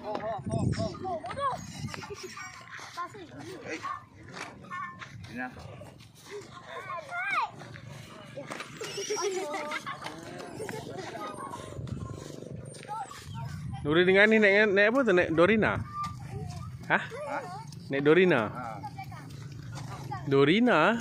Ini. Dengan ni naik naik apa tu naik Dorina? Hah? Naik Dorina? Dorina?